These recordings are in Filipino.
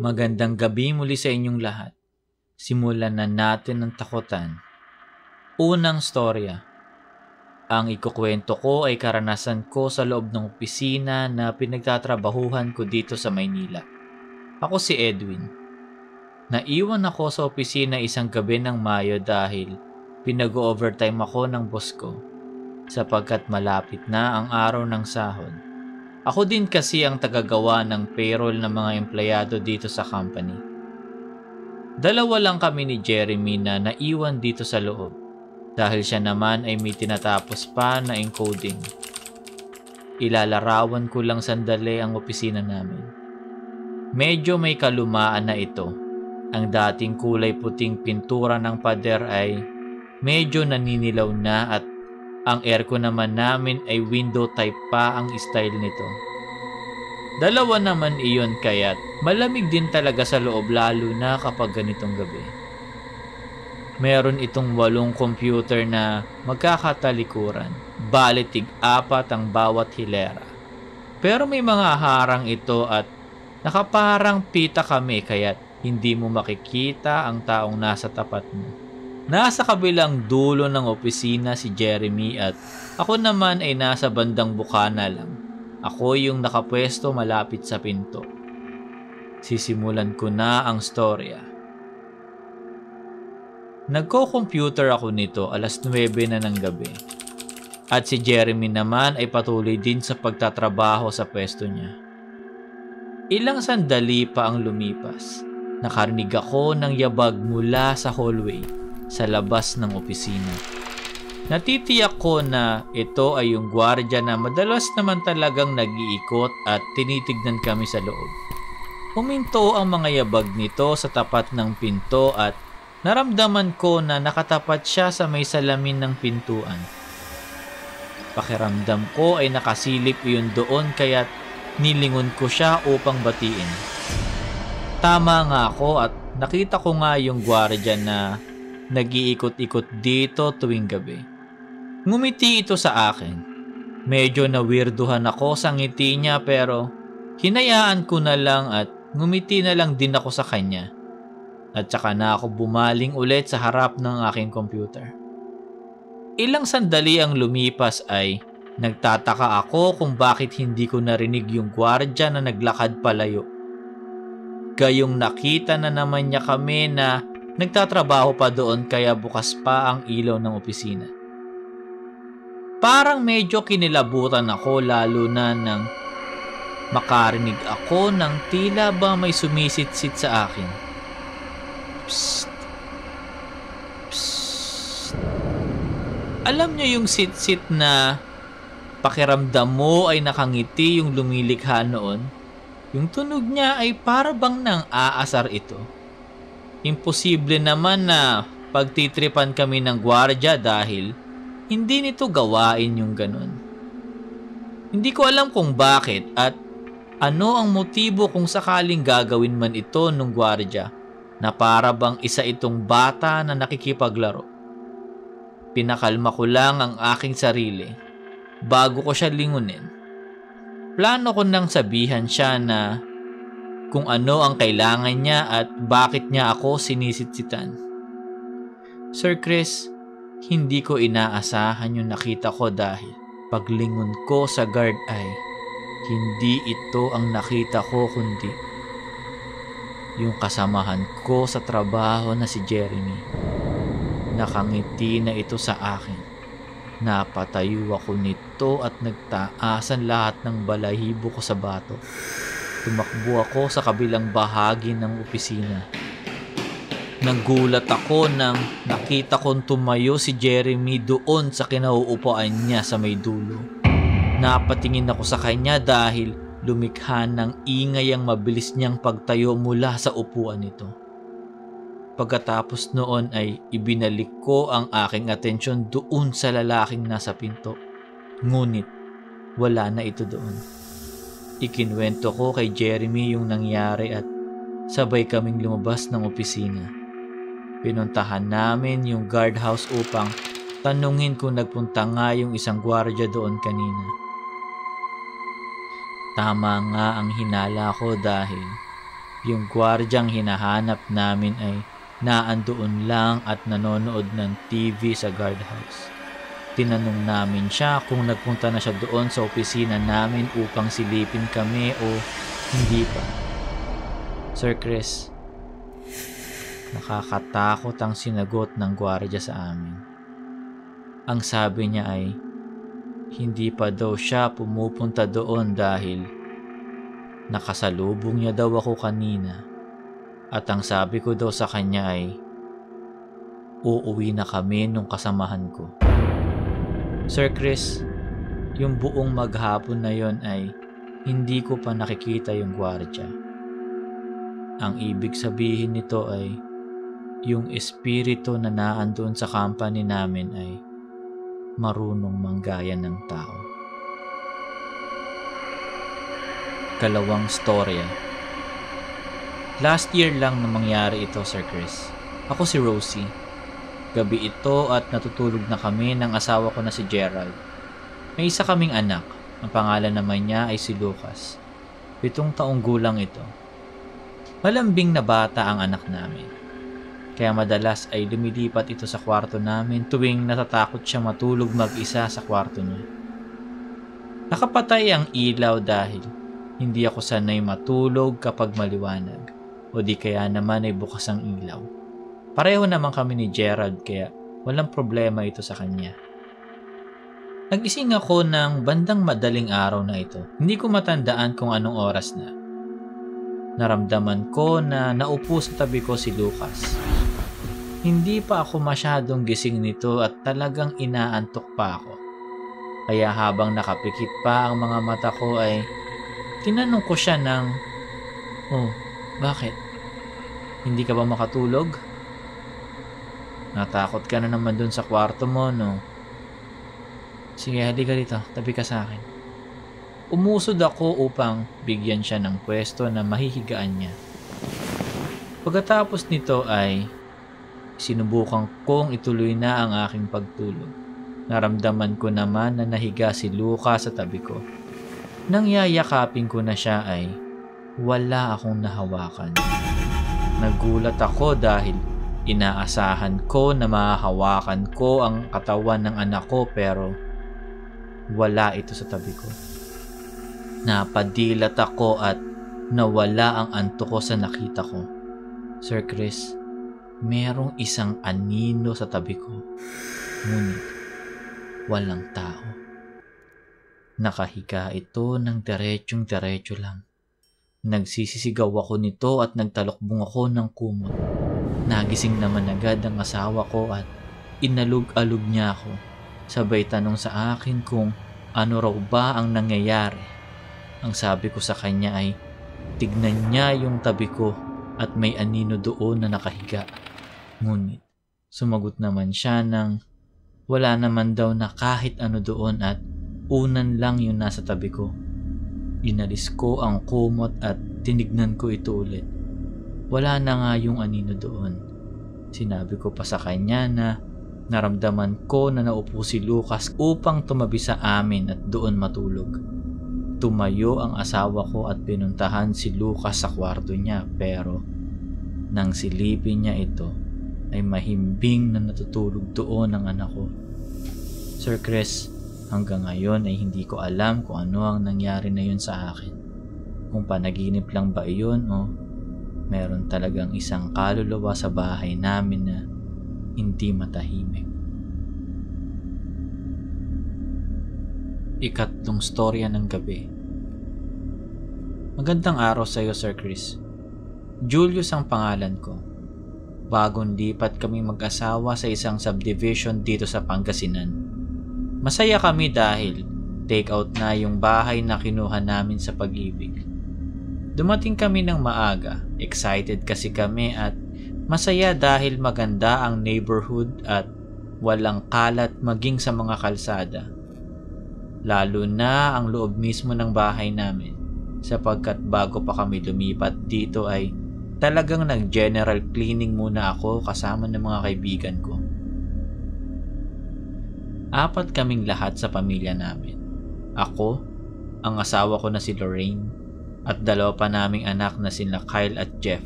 Magandang gabi muli sa inyong lahat. Simulan na natin ang takutan. Unang storya. Ang ikukwento ko ay karanasan ko sa loob ng opisina na pinagtatrabahuhan ko dito sa Maynila. Ako si Edwin. Naiwan ako sa opisina isang gabi ng Mayo dahil pinag-overtime ako ng boss ko sapagkat malapit na ang araw ng sahod. Ako din kasi ang tagagawa ng payroll ng mga empleyado dito sa company. Dalawa lang kami ni Jeremy na naiwan dito sa loob dahil siya naman ay may tinatapos pa na encoding. Ilalarawan ko lang sandali ang opisina namin. Medyo may kalumaan na ito. Ang dating kulay puting pintura ng pader ay medyo naninilaw na at ang aircon naman namin ay window type pa ang style nito. Dalawa naman iyon kaya't malamig din talaga sa loob lalo na kapag ganitong gabi. Meron itong walong computer na magkakatalikuran. Balitig apat ang bawat hilera. Pero may mga harang ito at nakaparang pita kami kaya't hindi mo makikita ang taong nasa tapat mo. Nasa kabilang dulo ng opisina si Jeremy at ako naman ay nasa bandang bukana lang. Ako yung nakapwesto malapit sa pinto. Sisimulan ko na ang storya. Nagko-computer ako nito alas 9 na ng gabi. At si Jeremy naman ay patuloy din sa pagtatrabaho sa pwesto niya. Ilang sandali pa ang lumipas. Nakarinig ako ng yabag mula sa hallway sa labas ng opisina. Natitiyak ko na ito ay yung gwardya na madalas naman talagang nag-iikot at tinitignan kami sa loob. Huminto ang mga yabag nito sa tapat ng pinto at naramdaman ko na nakatapat siya sa may salamin ng pintuan. Pakiramdam ko ay nakasilip iyon doon kaya't nilingon ko siya upang batiin. Tama nga ako at nakita ko nga yung gwardya na Nag-iikot-ikot dito tuwing gabi. Ngumiti ito sa akin. Medyo nawirduhan ako sa ngiti niya pero hinayaan ko na lang at ngumiti na lang din ako sa kanya. At saka na ako bumaling ulit sa harap ng aking computer. Ilang sandali ang lumipas ay nagtataka ako kung bakit hindi ko narinig yung gwardya na naglakad palayo. Gayong nakita na naman niya kami na Nagtatrabaho pa doon kaya bukas pa ang ilaw ng opisina. Parang medyo kinilabutan ako lalo na nang makarinig ako ng tila ba may sumisit-sit sa akin. Psst. Psst. Alam niyo yung sit-sit na pakiramdam mo ay nakangiti yung lumilikha noon? Yung tunog niya ay para bang nang aasar ito imposible naman na pagtitripan kami ng gwardya dahil hindi nito gawain yung ganun. Hindi ko alam kung bakit at ano ang motibo kung sakaling gagawin man ito ng gwardya na para bang isa itong bata na nakikipaglaro. Pinakalma ko lang ang aking sarili bago ko siya lingunin. Plano ko nang sabihan siya na kung ano ang kailangan niya at bakit niya ako sinisitsitan. Sir Chris, hindi ko inaasahan yung nakita ko dahil paglingon ko sa guard ay hindi ito ang nakita ko kundi yung kasamahan ko sa trabaho na si Jeremy. Nakangiti na ito sa akin. Napatayo ako nito at nagtaasan lahat ng balahibo ko sa bato. Tumakbo ako sa kabilang bahagi ng opisina. Nagulat ako nang nakita kong tumayo si Jeremy doon sa kinauupuan niya sa may dulo. Napatingin ako sa kanya dahil lumikha ng ingay ang mabilis niyang pagtayo mula sa upuan nito. Pagkatapos noon ay ibinalik ko ang aking atensyon doon sa lalaking nasa pinto. Ngunit wala na ito doon. Ikinwento ko kay Jeremy yung nangyari at sabay kaming lumabas ng opisina. Pinuntahan namin yung guardhouse upang tanungin kung nagpunta nga yung isang gwardya doon kanina. Tama nga ang hinala ko dahil Yung gwardyang hinahanap namin ay naandoon lang at nanonood ng TV sa guardhouse. Tinanong namin siya kung nagpunta na siya doon sa opisina namin upang silipin kami o hindi pa. Sir Chris, nakakatakot ang sinagot ng gwardya sa amin. Ang sabi niya ay, hindi pa daw siya pumupunta doon dahil nakasalubong niya daw ako kanina at ang sabi ko daw sa kanya ay uuwi na kami nung kasamahan ko. Sir Chris, yung buong maghapon na yon ay hindi ko pa nakikita yung gwardya. Ang ibig sabihin nito ay yung espiritu na naandun sa company namin ay marunong manggaya ng tao. Kalawang storya. Last year lang na mangyari ito, Sir Chris. Ako si Rosie Gabi ito at natutulog na kami ng asawa ko na si Gerald. May isa kaming anak. Ang pangalan naman niya ay si Lucas. Pitong taong gulang ito. Malambing na bata ang anak namin. Kaya madalas ay lumilipat ito sa kwarto namin tuwing natatakot siya matulog mag-isa sa kwarto niya. Nakapatay ang ilaw dahil hindi ako sanay matulog kapag maliwanag o di kaya naman ay bukas ang ilaw. Pareho naman kami ni Gerald kaya walang problema ito sa kanya. Nagising ako ng bandang madaling araw na ito. Hindi ko matandaan kung anong oras na. Naramdaman ko na naupo sa tabi ko si Lucas. Hindi pa ako masyadong gising nito at talagang inaantok pa ako. Kaya habang nakapikit pa ang mga mata ko ay tinanong ko siya ng, Oh, bakit? Hindi ka ba makatulog? Natakot ka na naman dun sa kwarto mo, no? Sige, halika dito. Tabi ka sa akin. Umusod ako upang bigyan siya ng pwesto na mahihigaan niya. Pagkatapos nito ay sinubukan kong ituloy na ang aking pagtulog. Naramdaman ko naman na nahiga si Luca sa tabi ko. Nang yayakapin ko na siya ay wala akong nahawakan. Nagulat ako dahil Inaasahan ko na mahahawakan ko ang katawan ng anak ko pero wala ito sa tabi ko. Napadilat ako at nawala ang anto ko sa nakita ko. Sir Chris, merong isang anino sa tabi ko. Ngunit walang tao. Nakahiga ito ng diretsyong diretso lang. Nagsisisigaw ako nito at nagtalokbong ako ng kumot. Nagising naman agad ang asawa ko at inalug-alug niya ako. Sabay tanong sa akin kung ano raw ba ang nangyayari. Ang sabi ko sa kanya ay tignan niya yung tabi ko at may anino doon na nakahiga. Ngunit sumagot naman siya ng wala naman daw na kahit ano doon at unan lang yung nasa tabi ko. Inalis ko ang kumot at tinignan ko ito ulit. Wala na nga yung anino doon. Sinabi ko pa sa kanya na naramdaman ko na naupo si Lucas upang tumabi sa amin at doon matulog. Tumayo ang asawa ko at pinuntahan si Lucas sa kwarto niya pero nang silipin niya ito ay mahimbing na natutulog doon ang anak ko. Sir Chris, hanggang ngayon ay hindi ko alam kung ano ang nangyari na yun sa akin. Kung panaginip lang ba iyon o meron talagang isang kaluluwa sa bahay namin na hindi matahimik. Ikatlong storya ng gabi. Magandang araw sa iyo, Sir Chris. Julius ang pangalan ko. Bagong lipat kami mag-asawa sa isang subdivision dito sa Pangasinan. Masaya kami dahil take out na yung bahay na kinuha namin sa pag-ibig. Dumating kami ng maaga, excited kasi kami at masaya dahil maganda ang neighborhood at walang kalat maging sa mga kalsada. Lalo na ang loob mismo ng bahay namin sapagkat bago pa kami lumipat dito ay talagang nag-general cleaning muna ako kasama ng mga kaibigan ko. Apat kaming lahat sa pamilya namin. Ako, ang asawa ko na si Lorraine, at dalawa pa naming anak na sila Kyle at Jeff.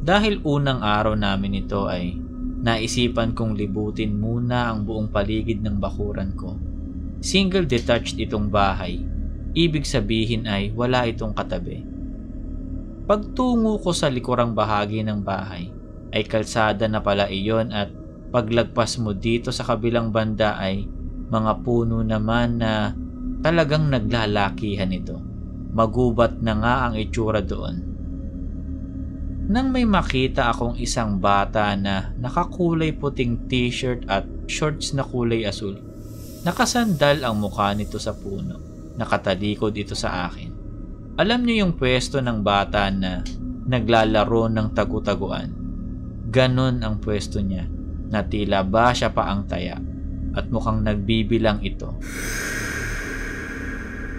Dahil unang araw namin ito ay naisipan kong libutin muna ang buong paligid ng bakuran ko. Single detached itong bahay, ibig sabihin ay wala itong katabi. Pagtungo ko sa likurang bahagi ng bahay, ay kalsada na pala iyon at paglagpas mo dito sa kabilang banda ay mga puno naman na talagang naglalakihan ito. Magubat na nga ang itsura doon nang may makita akong isang bata na nakakulay puting t-shirt at shorts na kulay asul. Nakasandal ang mukha nito sa puno. Nakatalikod ito sa akin. Alam niyo yung pwesto ng bata na naglalaro ng tagu-taguan. Ganon ang pwesto niya na tila ba siya pa ang taya at mukhang nagbibilang ito.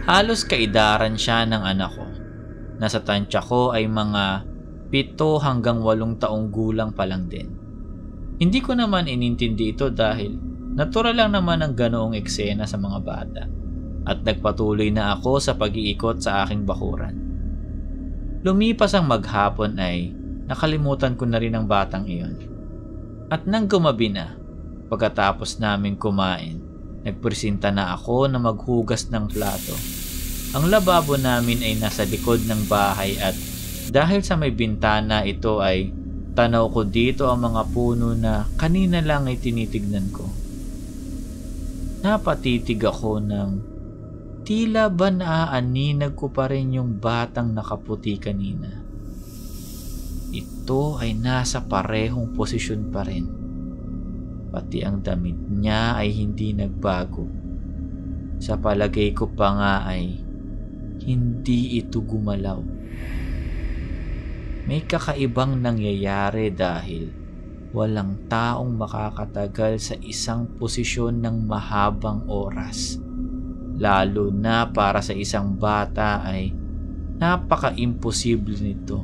Halos kaidaran siya ng anak ko. Nasa tansya ko ay mga pito hanggang walong taong gulang pa lang din. Hindi ko naman inintindi ito dahil natural lang naman ang ganoong eksena sa mga bata at nagpatuloy na ako sa pag-iikot sa aking bakuran. Lumipas ang maghapon ay nakalimutan ko na rin ang batang iyon. At nang gumabi na, pagkatapos namin kumain, nagpresenta na ako na maghugas ng plato. Ang lababo namin ay nasa likod ng bahay at dahil sa may bintana ito ay tanaw ko dito ang mga puno na kanina lang ay tinitignan ko. Napatitig ako ng tila ba naaaninag ko pa rin yung batang nakaputi kanina. Ito ay nasa parehong posisyon pa rin. Pati ang damit niya ay hindi nagbago. Sa palagay ko pa nga ay hindi ito gumalaw may kakaibang nangyayari dahil walang taong makakatagal sa isang posisyon ng mahabang oras. Lalo na para sa isang bata ay napaka-imposible nito.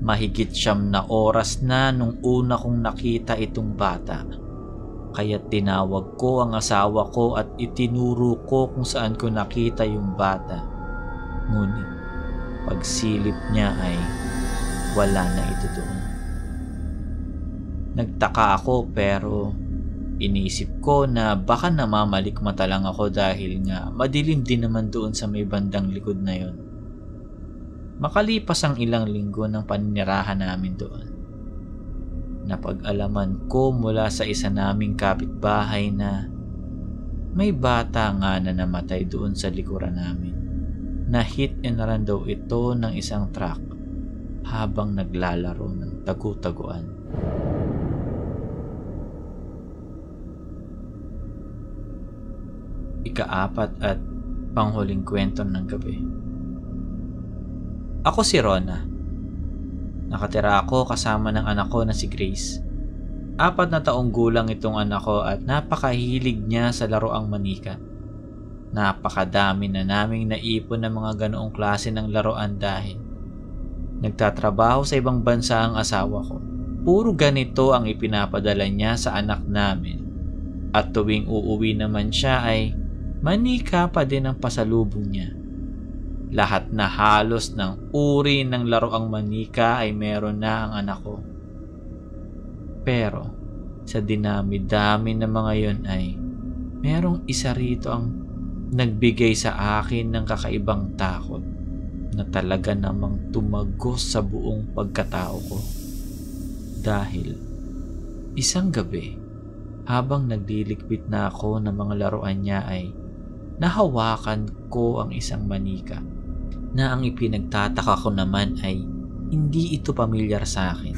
Mahigit siyam na oras na nung una kong nakita itong bata. Kaya tinawag ko ang asawa ko at itinuro ko kung saan ko nakita yung bata. Ngunit Pagsilip niya ay wala na ito doon. Nagtaka ako pero inisip ko na baka namamalik mata lang ako dahil nga madilim din naman doon sa may bandang likod na yon. Makalipas ang ilang linggo ng paninirahan namin doon. Napag-alaman ko mula sa isa naming kapitbahay na may bata nga na namatay doon sa likuran namin na hit and run daw ito ng isang truck habang naglalaro ng tagu-taguan. Ikaapat at panghuling kwento ng gabi. Ako si Rona. Nakatira ako kasama ng anak ko na si Grace. Apat na taong gulang itong anak ko at napakahilig niya sa laroang manika. Napakadami na naming naipon ng mga ganoong klase ng laruan dahil nagtatrabaho sa ibang bansa ang asawa ko. Puro ganito ang ipinapadala niya sa anak namin. At tuwing uuwi naman siya ay manika pa din ang pasalubong niya. Lahat na halos ng uri ng laruang manika ay meron na ang anak ko. Pero sa dinami-dami ng mga yon ay merong isa rito ang nagbigay sa akin ng kakaibang takot na talaga namang tumagos sa buong pagkatao ko. Dahil isang gabi, habang nagliligpit na ako ng mga laruan niya ay nahawakan ko ang isang manika na ang ipinagtataka ko naman ay hindi ito pamilyar sa akin.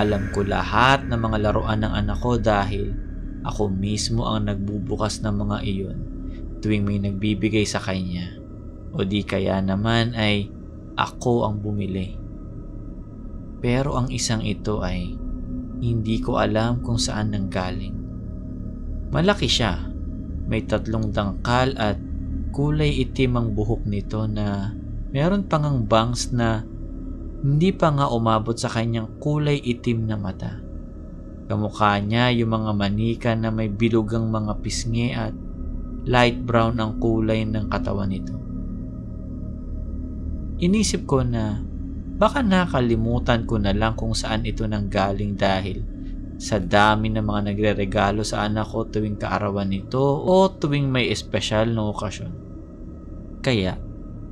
Alam ko lahat ng mga laruan ng anak ko dahil ako mismo ang nagbubukas ng mga iyon tuwing may nagbibigay sa kanya o di kaya naman ay ako ang bumili. Pero ang isang ito ay hindi ko alam kung saan nanggaling. Malaki siya. May tatlong dangkal at kulay itim ang buhok nito na meron pang ang bangs na hindi pa nga umabot sa kanyang kulay itim na mata. Kamukha niya yung mga manika na may bilugang mga pisngi at light brown ang kulay ng katawan nito. Inisip ko na baka nakalimutan ko na lang kung saan ito nanggaling dahil sa dami ng mga nagre-regalo sa anak ko tuwing kaarawan nito o tuwing may espesyal na okasyon. Kaya,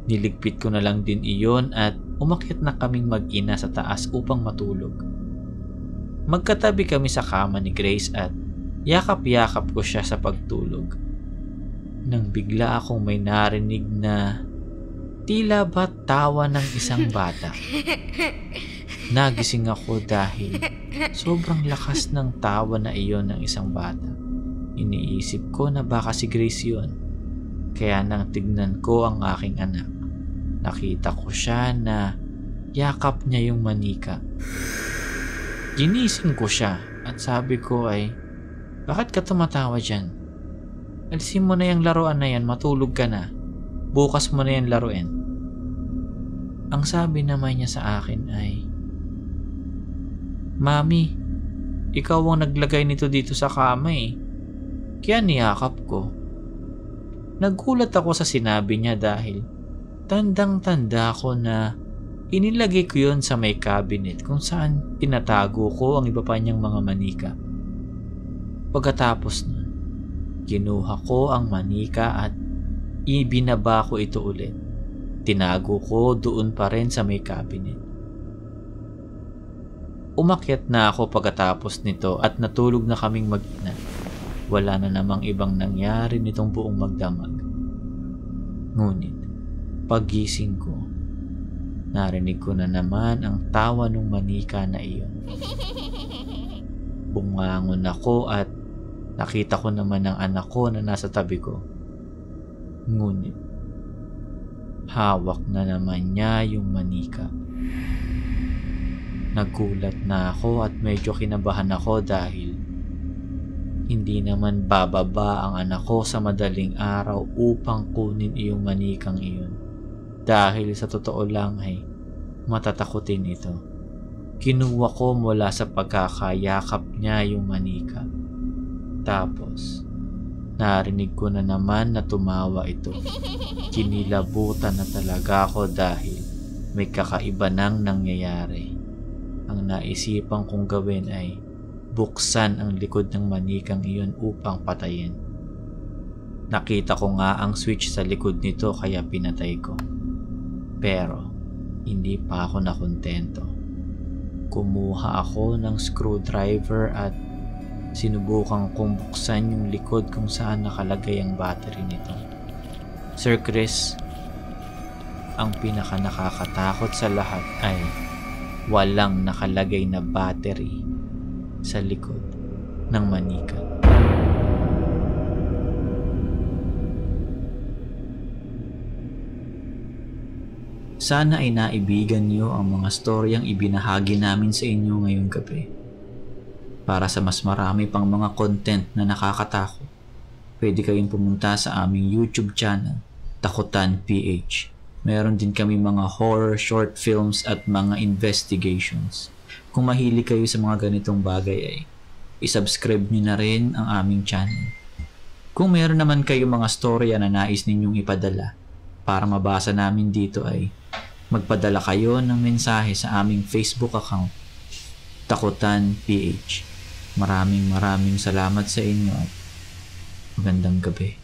niligpit ko na lang din iyon at umakyat na kaming mag-ina sa taas upang matulog. Magkatabi kami sa kama ni Grace at yakap-yakap ko siya sa pagtulog. Nang bigla akong may narinig na tila ba tawa ng isang bata. Nagising ako dahil sobrang lakas ng tawa na iyon ng isang bata. Iniisip ko na baka si Grace yun. Kaya nang tignan ko ang aking anak, nakita ko siya na yakap niya yung manika. Ginising ko siya at sabi ko ay, bakit ka tumatawa dyan? Alisin mo na yung laruan na yan, matulog ka na. Bukas mo na yan laruin. Ang sabi naman niya sa akin ay, Mami, ikaw ang naglagay nito dito sa kama eh. Kaya niyakap ko. Nagulat ako sa sinabi niya dahil tandang-tanda ko na inilagay ko yon sa may cabinet kung saan tinatago ko ang iba pa niyang mga manika. Pagkatapos nun, kinuha ko ang manika at ibinaba ko ito ulit. Tinago ko doon pa rin sa may cabinet. Umakyat na ako pagkatapos nito at natulog na kaming mag-ina. Wala na namang ibang nangyari nitong buong magdamag. Ngunit, pagising ko, narinig ko na naman ang tawa ng manika na iyon. Bumangon ako at nakita ko naman ang anak ko na nasa tabi ko. Ngunit, hawak na naman niya yung manika. Nagulat na ako at medyo kinabahan ako dahil hindi naman bababa ang anak ko sa madaling araw upang kunin iyong manikang iyon. Dahil sa totoo lang ay matatakutin ito. Kinuha ko mula sa pagkakayakap niya yung manika. Tapos, narinig ko na naman na tumawa ito. Kinilabutan na talaga ako dahil may kakaiba nang nangyayari. Ang naisipan kong gawin ay buksan ang likod ng manikang iyon upang patayin. Nakita ko nga ang switch sa likod nito kaya pinatay ko. Pero hindi pa ako nakontento. Kumuha ako ng screwdriver at sinubukan kong buksan yung likod kung saan nakalagay ang battery nito. Sir Chris, ang pinaka nakakatakot sa lahat ay walang nakalagay na battery sa likod ng manika. Sana ay naibigan niyo ang mga storyang ibinahagi namin sa inyo ngayong gabi. Para sa mas marami pang mga content na nakakatakot, pwede kayong pumunta sa aming YouTube channel, Takutan PH. Meron din kami mga horror short films at mga investigations. Kung mahilig kayo sa mga ganitong bagay ay isubscribe nyo na rin ang aming channel. Kung meron naman kayo mga storya na nais ninyong ipadala para mabasa namin dito ay magpadala kayo ng mensahe sa aming Facebook account Takutan PH. Maraming maraming salamat sa inyo at magandang gabi.